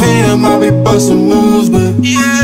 pay I might be bustin' moves, but. Yeah.